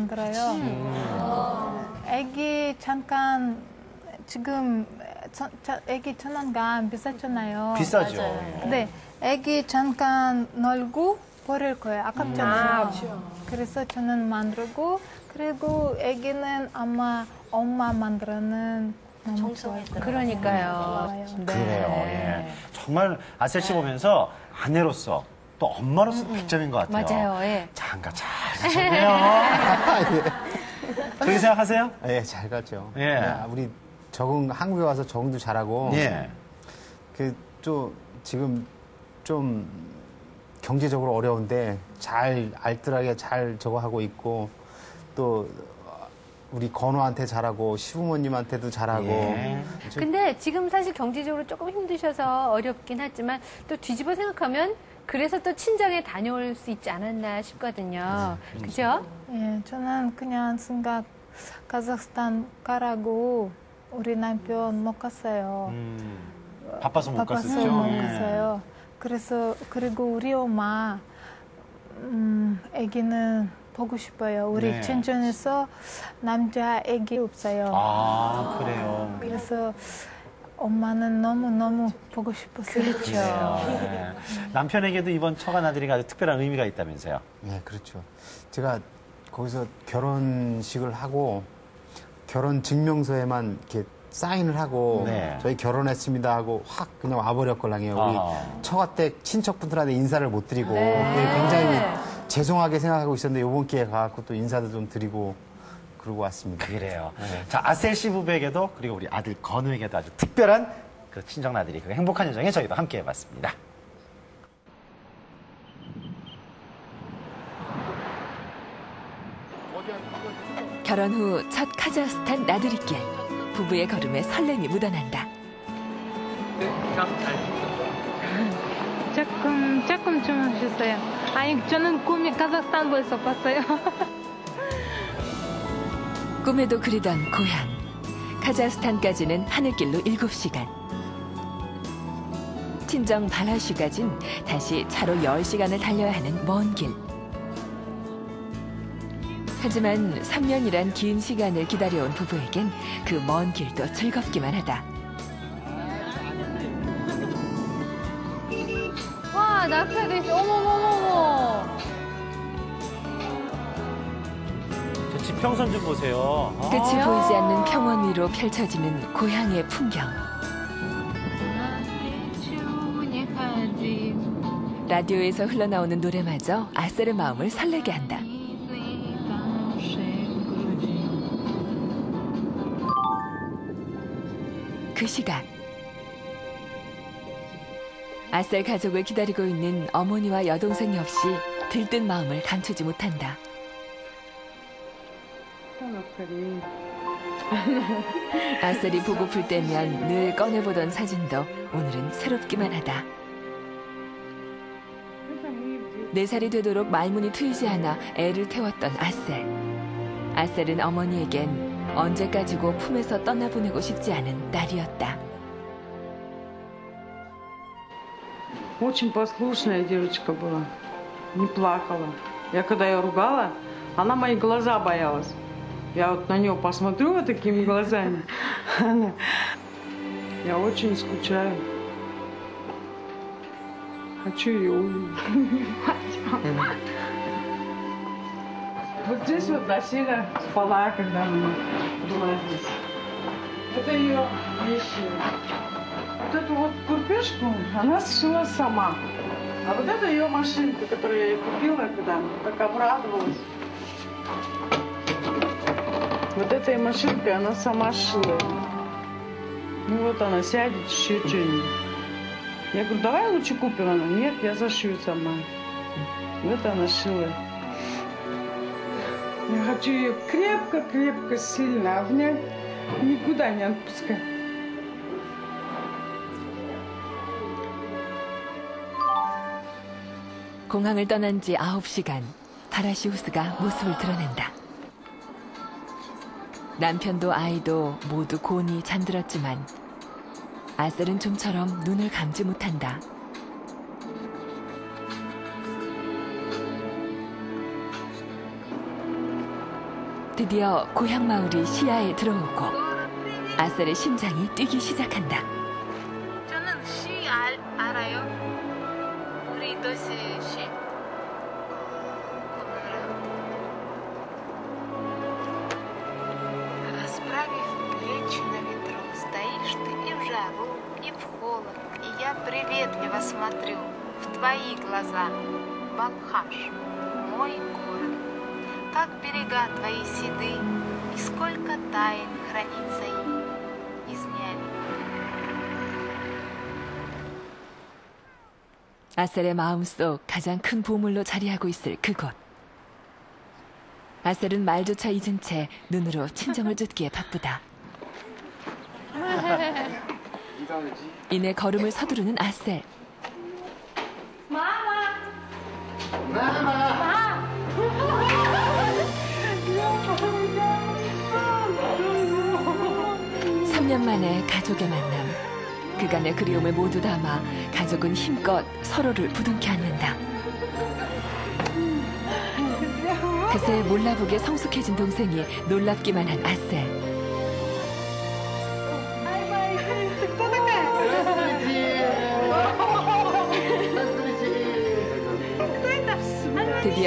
만들어요. 애기 잠깐 지금 천- 저- 애기 천 원간 비싸잖아요. 비싸죠. 근데 애기 잠깐 놀고 버릴 거예요. 아깝잖아요. 그래서 저는 만들고 그리고 애기는 아마 엄마 만들어는 좋아요. 그러니까요. 좋아요. 그래요. 예. 정말 아셀 씨 보면서 아내로서 또 엄마로서 100점인 것 같아요. 맞아요. 예. 장가 잘 가셨네요. 그렇게 생각하세요? 예, 잘 갔죠. 예. 야, 우리 적응 한국에 와서 적응도 잘하고 예. 그 또 지금 좀 경제적으로 어려운데 잘 알뜰하게 잘 저거 하고 있고 또 우리 건우한테 잘하고 시부모님한테도 잘하고 예. 근데 지금 사실 경제적으로 조금 힘드셔서 어렵긴 하지만 또 뒤집어 생각하면 그래서 또 친정에 다녀올 수 있지 않았나 싶거든요. 그죠? 예, 저는 그냥 생각 카자흐스탄 가라고 우리 남편 못 갔어요. 음, 바빠서 못 바빠서 갔었죠. 못 예. 갔어요. 그래서 그리고 우리 엄마 음, 아기는 보고 싶어요. 우리 네. 친정에서 남자 아기 없어요. 아, 그래요. 그래서 엄마는 너무 너무 보고 싶었어요. 그렇죠. 예. 남편에게도 이번 처간 아들이 아주 특별한 의미가 있다면서요. 예, 그렇죠. 제가 거기서 결혼식을 하고 결혼 증명서에만 이렇게 사인을 하고 네. 저희 결혼했습니다 하고 확 그냥 와버렸걸랑요. 우리 아. 처가 때 친척분들한테 인사를 못 드리고 네. 그게 굉장히 죄송하게 생각하고 있었는데 이번 기회에 가갖고 또 인사도 좀 드리고 그러고 왔습니다. 그래요. 네. 자, 아셀 씨 부부에게도 그리고 우리 아들 건우에게도 아주 특별한 그 친정 나들이 그 행복한 여정에 저희도 함께 해봤습니다. 결혼 후 첫 카자흐스탄 나들이길 부부의 걸음에 설렘이 묻어난다. 조금 조금 좀 하셨어요. 아니 저는 꿈이 카자흐스탄 벌써 봤어요. 꿈에도 그리던 고향. 카자흐스탄까지는 하늘길로 7시간. 친정 발라슈까진 다시 차로 10시간을 달려야 하는 먼 길. 하지만 3년이란 긴 시간을 기다려온 부부에겐 그 먼 길도 즐겁기만 하다. 와, 낙타도 있어. 어머머머머. 평선 좀 보세요. 아, 끝이 보이지 않는 평원 위로 펼쳐지는 고향의 풍경. 라디오에서 흘러나오는 노래마저 아셀의 마음을 설레게 한다. 그 시각 아셀 가족을 기다리고 있는 어머니와 여동생 역시 들뜬 마음을 감추지 못한다. 아셀이 보고플 때면 늘 꺼내보던 사진도 오늘은 새롭기만 하다. 네 살이 되도록 말문이 트이지 않아 애를 태웠던 아셀. 아셀은 어머니에겐 언제까지고 품에서 떠나보내고 싶지 않은 딸이었다. Очень послушная девочка была. Не плакала. Я когда ее ругала, она мои глаза боялась. Я вот на нее посмотрю вот такими глазами. Я очень скучаю. Хочу ее увидеть. Вот здесь вот Насира спала, когда она была здесь. Это ее вещи. Вот эту вот курпешку она сшила сама. А вот это ее машинка, которую я ей купила, когда она так обрадовалась. Вот этой машинкой она сама шила. Ну вот она сядет, шьет что-нибудь. Я говорю, давай лучше купим. Она, нет, я зашью сама. Вот она шила. Я хочу ее крепко-крепко, сильно обнять, никуда не отпускать. 공항을 떠난 지 9시간, 파라시우스가 모습을 드러낸다. 남편도 아이도 모두 곤히 잠들었지만 아셀은 좀처럼 눈을 감지 못한다. 드디어 고향 마을이 시야에 들어오고 아셀의 심장이 뛰기 시작한다. 저는 시 알, 알아요. 우리 도시 시. я приветливо смотрю в твои глаза. Балхаш, мой город, как берега твои седы, и сколько тайн хранится им из дня 아셀의 마음속 가장 큰 보물로 자리하고 있을 그곳. 아셀은 말조차 잊은 채 눈으로 친정을 쫓기에 바쁘다. 이내 걸음을 서두르는 아셀. 삼 년 만에 가족의 만남. 그간의 그리움을 모두 담아 가족은 힘껏 서로를 부둥켜 안는다. 그새 몰라보게 성숙해진 동생이 놀랍기만 한 아셀.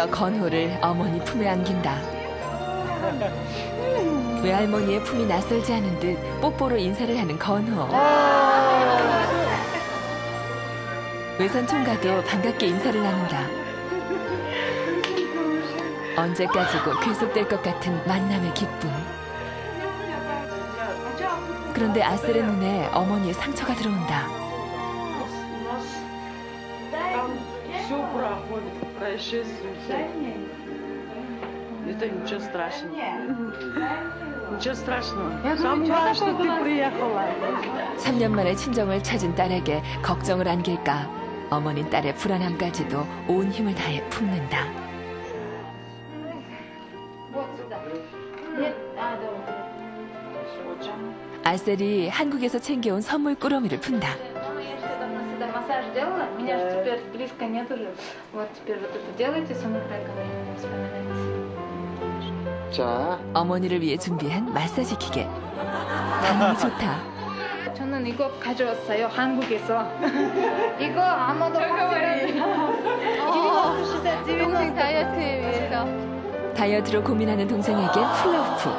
드디어 건호를 어머니 품에 안긴다. 외할머니의 품이 낯설지 않은 듯 뽀뽀로 인사를 하는 건호. 외삼촌과도 반갑게 인사를 나눈다. 언제까지고 계속될 것 같은 만남의 기쁨. 그런데 아셀의 눈에 어머니의 상처가 들어온다. Все проходит, происшествие все. Это ничего страшного. Ничего страшного. Самое главное, что ты приехала. 3년 만에 친정을 찾은 딸에게 걱정을 안길까 어머니 딸의 불안함까지도 온 힘을 다해 품는다. 아셀이 한국에서 챙겨온 선물 꾸러미를 푼다. меня же теперь близко нет уже. Вот теперь вот это делайте, со мной проговорим, вспоминайте. 자, 어머니를 위해 준비한 마사지 기계. 반응이 좋다. 저는 이거 가져왔어요, 한국에서. 이거 아마도 확실히. 동생 다이어트에 위해서. 다이어트로 고민하는 동생에겐 플러프.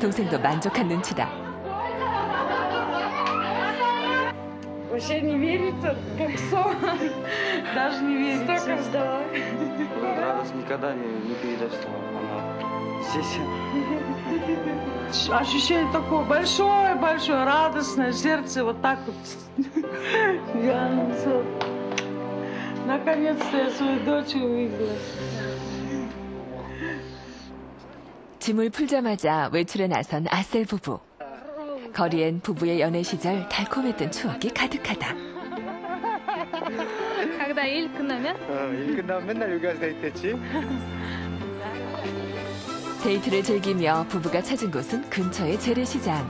동생도 만족한 눈치다. Вообще не верится, как сон. Даже не верится. Столько ждала. Вот радость никогда не, не передашь, что она здесь. Ощущение такое большое-большое, радостное, сердце вот так вот. Я, ну, всё. Наконец-то я свою дочь увидела. 짐을 풀자마자 외출에 나선 아셀 부부. 거리엔 부부의 연애 시절 달콤했던 추억이 가득하다. Когда 일 끝나면 어, 일 끝나면 맨날 여기 와서 데이트했지? 데이트를 즐기며 부부가 찾은 곳은 근처의 재래시장.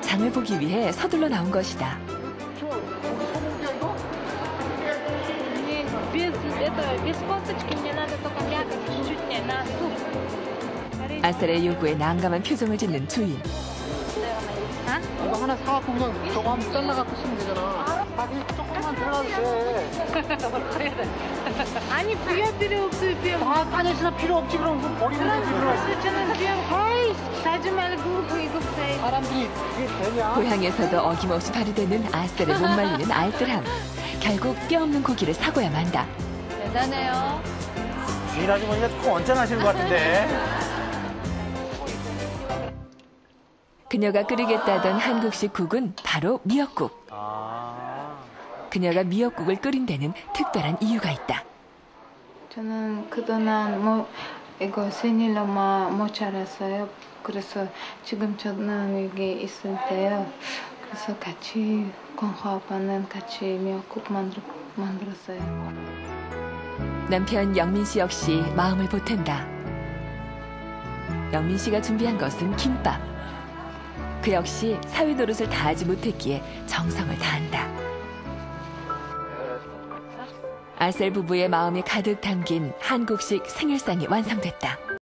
장을 보기 위해 서둘러 나온 것이다. без, это, без косточки мне надо только мякоть, чуть-чуть не на суп. 아셀의 요구에 난감한 표정을 짓는 주인. 이거 하나 사갖고 그냥 저거 한번 잘라갖고 쓰면 되잖아. 밥이 조금만 들어가도 돼. 아니 부야 필요 없어요, 부야. 아, 따내시나 필요 없지, 그럼. 그럼 버리면 되지, 그럼. 저는 부야 거의 사지 말고 이거 돼. 사람들이 그게 되냐? 고향에서도 어김없이 발휘되는 아셀의 못 말리는 알뜰함. 결국 뼈 없는 고기를 사고야 만다. 대단해요. 주인 아주머니가 꼭 언짢아하시는 것 같은데. 그녀가 끓이겠다던 한국식 국은 바로 미역국. 아. 그녀가 미역국을 끓인 데는 특별한 이유가 있다. 저는 그동안 뭐 이거 생일로만 못 자랐어요. 그래서 지금 저는 여기 있을 때요. 그래서 같이 건화 아빠는 같이 미역국 만들, 만들었어요. 남편 영민 씨 역시 마음을 보탠다. 영민 씨가 준비한 것은 김밥. 그 역시 사위 노릇을 다하지 못했기에 정성을 다한다. 아셀 부부의 마음이 가득 담긴 한국식 생일상이 완성됐다.